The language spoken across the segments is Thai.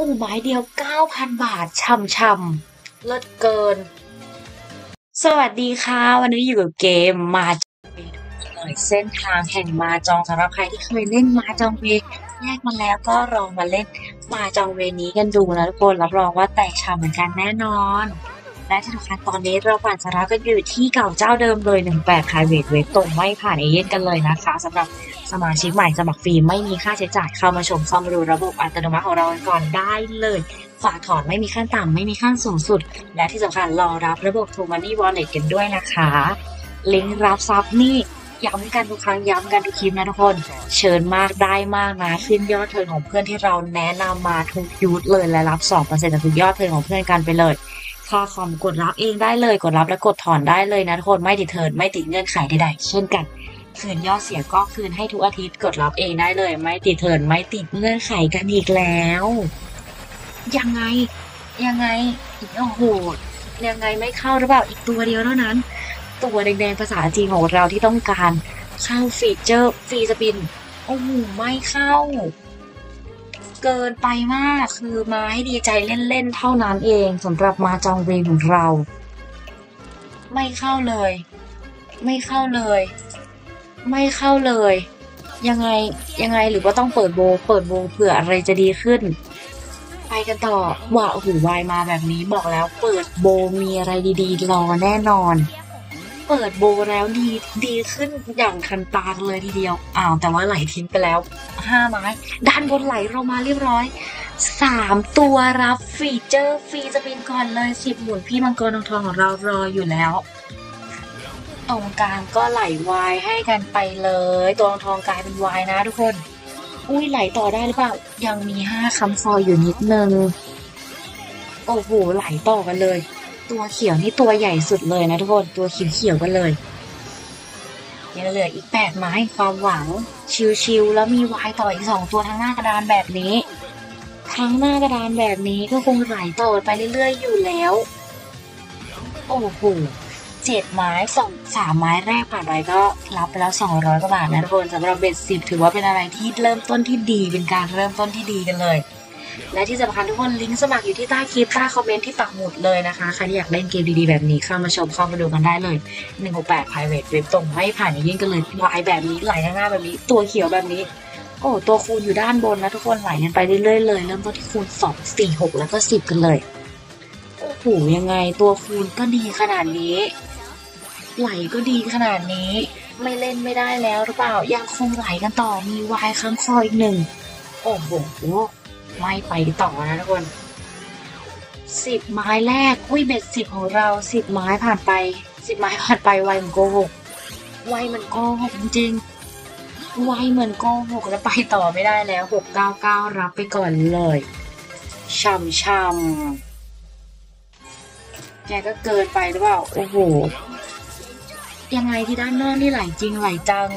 อู่ไม้เดียว 9,000 บาทช่ำๆเลิศเกิน สวัสดีค่ะ วันนี้อยู่กับเกมมาจองเวเลยเส้นทางแห่งมาจองสำหรับใครที่เคยเล่นมาจองเวแยกมาแล้วก็ลองมาเล่นมาจองเวนี้กันดูนะทุกคนรับรองว่าแตกฉ่ำเหมือนกันแน่นอน และที่สำคัญตอนนี้เราผ่านสาระกันอยู่ที่เก่าเจ้าเดิมเลย 18 private w e b ตรงไม่ผ่านเอเย่นกันเลยนะคะสำหรับสมาชิกใหม่สมัครฟรีไม่มีค่าใช้จ่ายเข้ามาชมเข้ามดูระบบอัตโนมัติของเราก่อนได้เลย ฝากถอนไม่มีขั้นต่ำไม่มีขั้นสูงสุด และที่สำคัญรอรับระบบ True Money Wallet กันด้วยนะคะ ลิงก์รับซับนี่ย้ำกันทุกครั้งย้ำกันทุกคลิปนะทุกคน เชิญมากได้มากนะขึ้นยอดเทินของเพื่อนที่เราแนะนำมาทุกยูทเลยและรับ2%จากทุกยอดเทินของเพื่อนกันไปเลย ค่าคอมกดรับเองได้เลย กดรับและกดถอนได้เลยนะทุกคนไม่ติดเทินไม่ติดเงื่อนไขใดๆเช่นกันคืนยอดเสียก็คืนให้ทุกอาทิตย์กดรับเองได้เลย ไม่ติดเทินไม่ติดเงื่อนไขกันอีกแล้ว ยังไงยังไงโอ้โหยังไงไม่เข้าหรือเปล่าอีกตัวเดียวเท่านั้น ตัวแดงๆภาษาจีนของเราที่ต้องการเข้าฟีเจอร์ฟรีสปินโอ้โหไม่เข้า เกินไปมากคือมาให้ดีใจเล่นๆเท่านั้นเองสำหรับมาจองเวงของเรา ไม่เข้าเลย ไม่เข้าเลย ไม่เข้าเลย ยังไงยังไงหรือว่าต้องเปิดโบ เปิดโบเผื่ออะไรจะดีขึ้น ไปกันต่อว่าโอ้โหวายมาแบบนี้บอกแล้วเปิดโบมีอะไรดีๆรอแน่นอน เปิดโบแล้วดีดีขึ้นอย่างทันตาเลยทีเดียว อ้าวแต่ว่าไหลทิ้งไปแล้วห้าไม้ด้านบนไหลเรามาเรียบร้อยสามตัวรับฟีเจอร์ฟรีสปินก่อนเลยสิบหมุนพี่มังกรทองทองของเรารออยู่แล้ว ตรงกลางก็ไหลวายให้กันไปเลย ตัวทองทองกลายเป็นวายนะทุกคน อุ้ยไหลต่อได้หรือเปล่า ยังมีห้าคำซอยอยู่นิดนึง โอ้โหไหลต่อกันเลย ตัวเขียวนี่ตัวใหญ่สุดเลยนะทุกคน ตัวเขียวเขียวๆกันเลยยังเหลืออีกแปดไม้ความหวัง ชิวๆแล้วมีวายต่ออีกสองตัวทั้งหน้ากระดานแบบนี้ทั้งหน้ากระดานแบบนี้ก็คงไหลต่อไปเรื่อยๆอยู่แล้ว โอ้โหเจ็ดไม้สองสามไม้แรกผ่านไปก็รับไปแล้วสองร้อยกว่าบาทนะทุกคนสำหรับเบ็ดสิบถือว่าเป็นอะไรที่เริ่มต้นที่ดีเป็นการเริ่มต้นที่ดีกันเลย และที่สำคัญทุกคนลิงก์สมัครอยู่ที่ใต้คลิปใต้คอมเมนต์ที่ปักหมุดเลยนะคะใครที่อยากเล่นเกมดีๆแบบนี้เข้ามาชมเข้ามาดูกันได้เลย 168 private เว็บตรงไม่ผ่านยิ่งกันเลยวายแบบนี้ไหลข้างหน้าแบบนี้ ตัวเขียวแบบนี้โอ้ตัวคูณอยู่ด้านบนนะทุกคนไหลกันไปเรื่อยๆเลย เริ่มต้นที่คูณ 2 4 6 แล้วก็ 10 กันเลยโอ้โหยังไงตัวคูณก็ดีขนาดนี้ ไหลก็ดีขนาดนี้ ไม่เล่นไม่ได้แล้วหรือเปล่ายังคงไหลกันต่อมีวายค้างคออีกหนึ่งโอ้โห ไม่ไปต่อนะทุกคนสิบไม้แรกอุ้ยเบ็ดสิบของเราสิบไม้ผ่านไปสิบไม้ผ่านไปไวเหมือนโกหกไวเหมือนโกหกจริงๆไวเหมือนโกหกแล้วไปต่อไม่ได้แล้วหกเก้าเก้ารับไปก่อนเลยช่ำช่ำแกก็เกินไปหรือเปล่าโอ้โหยังไงที่ด้านนอกนี่ไหลจริงไหลจัง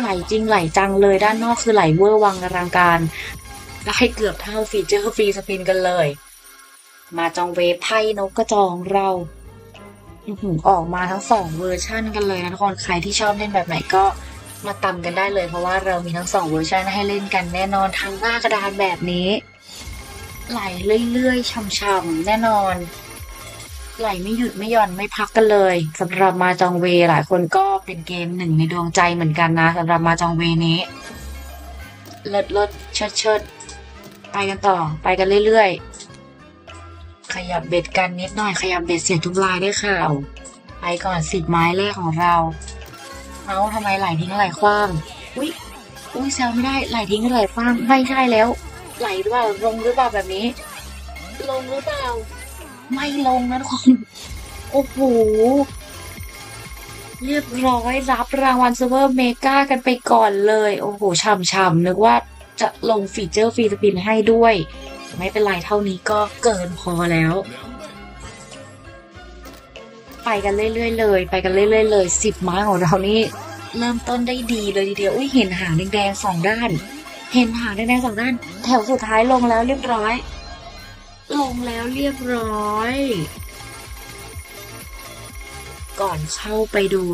ไหลจริงไหลจังเลยด้านนอกคือไหลเวอร์วังอลังการ ได้เกือบเท่าฟีเจอร์ฟรีสปินกันเลย มาจองเวฟไพ่นกกระจองเราออหือออกมาทั้งสองเวอร์ชันกันเลยนะทุกคนใครที่ชอบเล่นแบบไหนก็มาตำกันได้เลยเพราะว่าเรามีทั้งสองเวอร์ชันให้เล่นกันแน่นอนทั้งหน้ากระดานแบบนี้ ไหลเรื่อยๆช่ำๆแน่นอน ไหลไม่หยุดไม่หย่อนไม่พักกันเลยสำหรับมาจองเวหลายคนก็เป็นเกมหนึ่งในดวงใจเหมือนกันนะสำหรับมาจองเวนี้เลิศเลิศเชิดเชิด ไปกันต่อไปกันเรื่อยๆ ขยับเบ็ดกันนิดหน่อย ขยับเบ็ดเสียทุกลายได้ข่าวไปก่อนสิบไม้แรกของเรา เอาทำไมไหลทิ้งไหลคว้างอุ้ยอุ้ยแซวไม่ได้ไหลทิ้งไหลคว้างไม่ใช่แล้ว ไหลหรือเปล่าลงหรือเปล่าแบบนี้ ลงหรือเปล่าไม่ลงนะทุกคนโอ้โหเรียบร้อยรับรางวัลซูเปอร์เมกากันไปก่อนเลย โอ้โหช่ำๆนึกว่า จะลงฟีเจอร์ฟรีสปินให้ด้วย ไม่เป็นไรเท่านี้ก็เกินพอแล้ว ไปกันเรื่อยๆเลย ไปกันเรื่อยๆเลยสิบไม้ของเรานี่เริ่มต้นได้ดีเลยทีเดียวอุ้ยเห็นหางแดงๆสองด้าน เห็นหางแดงๆสองด้าน แถวสุดท้ายลงแล้วเรียบร้อย ลงแล้วเรียบร้อย ก่อนเข้าไปดู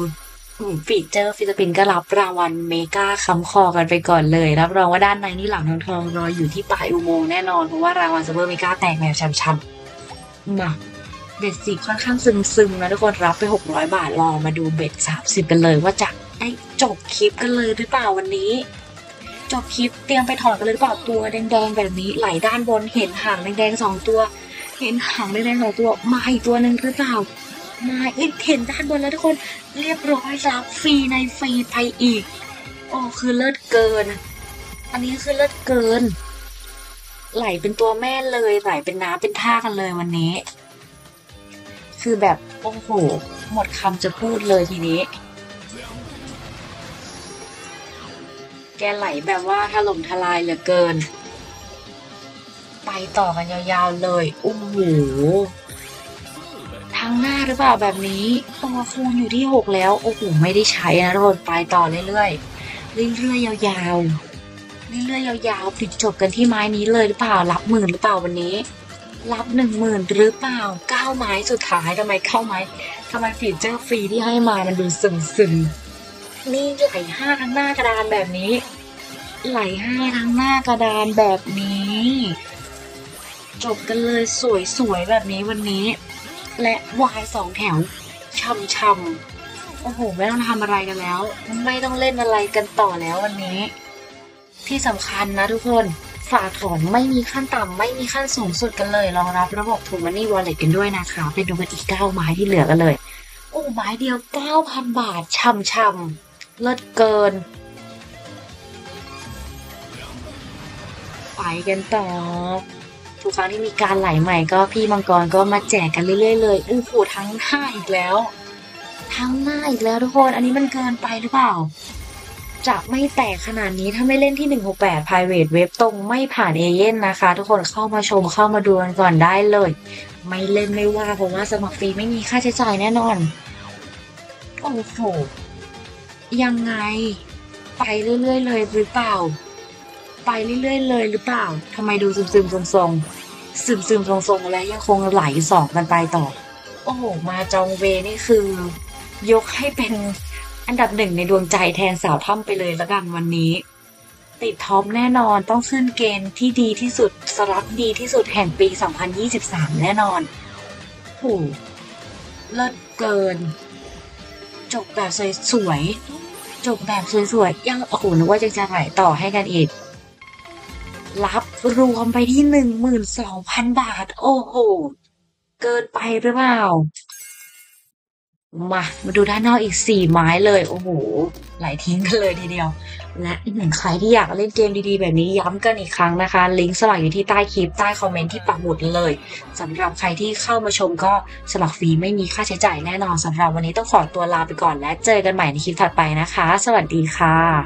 ฟีเจอร์ฟิลิปปินส์ก็รับรางวัลเมกาคำคอกันไปก่อนเลย รับรองว่าด้านในนี่หลังทองทองรออยู่ที่ปลายอุโมงค์แน่นอน เพราะว่ารางวัลซูเปอร์เมกาแตกแบบช้ำๆมาเบ็ดสิบค่อนข้างซึมๆนะทุกคนรับไป 600 บาทรอมาดูเบ็ด 30 กันเลยว่าจะไอ้จบคลิปกันเลยหรือเปล่าวันนี้ จบคลิปเตรียมไปถอดกันเลยหรือเปล่าตัวแดงๆแบบนี้ไหลด้านบนเห็นหางแดงๆสองตัว เห็นหางแดงๆสองตัวมาอีกตัวหนึ่งหรือเปล่า มาอ้ยเห็นด้านบนแล้วทุกคนเรียบร้อยรับฟรีในฟรีไปอีก โอ้คือเลิศเกิน อันนี้คือเลิศเกิน ไหลเป็นตัวแม่เลยไหลเป็นน้าเป็นท่ากันเลยวันนี้ คือแบบโอ้โหหมดคำจะพูดเลยทีนี้ แกไหลแบบว่าถล่มทลายเหลือเกิน ไปต่อกันยาวๆเลยโอ้โห ทางหน้าหรือเปล่าแบบนี้ตัวคูณอยู่ที่หกแล้ว โอ้โห ไม่ได้ใช้นะทุกคนไปต่อเรื่อยๆ เรื่อยๆ ยาวๆ เรื่อยๆ ยาวๆปิดจบกันที่ไม้นี้เลยหรือเปล่า รับหมื่นหรือเปล่าวันนี้ รับหนึ่งหมื่นหรือเปล่าเก้าไม้สุดท้ายทำไมเข้าไม้ทำไมฟีเจอร์ฟรีที่ให้มา มันดูซึมๆนี่ไหลห้าทั้งหน้ากระดานแบบนี้ ไหลห้าทั้งหน้ากระดานแบบนี้ จบกันเลยสวยๆ แบบนี้วันนี้ และวายสองแถวช่ำๆ โอ้โห ไม่ต้องทำอะไรกันแล้ว ไม่ต้องเล่นอะไรกันต่อแล้ววันนี้ ที่สำคัญนะทุกคน ฝากถอนไม่มีขั้นต่ำไม่มีขั้นสูงสุดกันเลย รองรับระบบทูมันนี่วอลเล็ตกันด้วยนะคะไปดูกันอีกเก้าไม้ที่เหลือกันเลย โอ้ไม้เดียวเก้าพันบาทช่ำๆ เลิศเกิน ไปกันต่อ ทุกครั้งที่มีการไหลใหม่ก็พี่มังกรก็มาแจกกันเรื่อยๆเลยอู้หูทั้งหน้าอีกแล้ว ทั้งหน้าอีกแล้วทุกคน อันนี้มันเกินไปหรือเปล่า จะไม่แตกขนาดนี้ถ้าไม่เล่นที่ 168 private web ตรงไม่ผ่านเอเย่นนะคะ ทุกคนเข้ามาชมเข้ามาดูกันก่อนได้เลย ไม่เล่นไม่ว่าเพราะว่าสมัครฟรีไม่มีค่าใช้จ่ายแน่นอนโอ้โหยังไง ไปเรื่อยๆเลยหรือเปล่า ไปเรื่อยๆเลยหรือเปล่าทำไมดูซึมๆทรงๆซึมๆทรงๆและยังคงไหลสองกันไปต่อ โอ้โห มาจองเวนี่คือ ยกให้เป็นอันดับหนึ่งในดวงใจแทนสาวถ้ำไปเลยละกันวันนี้ ติดท็อปแน่นอนต้องขึ้นเกณฑ์ที่ดีที่สุด สลับดีที่สุดแห่งปี 2023 แน่นอนโหเลิศเกิน จบแบบสวยๆจบแบบสวยๆยังโอ้โหนึกว่าจะจะไหลต่อให้กันอีก รับรวมไปที่หนึ่งหมื่นสองพันบาท โอ้โห เกินไปหรือเปล่า มา มาดูด้านนอกอีกสี่ไม้เลย โอ้โห ไหลทิ้งกันเลยทีเดียว และอีกหนึ่งใครที่อยากเล่นเกมดีๆ แบบนี้ย้ำกันอีกครั้งนะคะ ลิงก์สมัครอยู่ที่ใต้คลิปใต้คอมเมนต์ที่ปักหมุดเลยสำหรับใครที่เข้ามาชมก็สมัครฟรีไม่มีค่าใช้จ่ายแน่นอนสำหรับวันนี้ต้องขอตัวลาไปก่อนและเจอกันใหม่ในคลิปถัดไปนะคะ สวัสดีค่ะ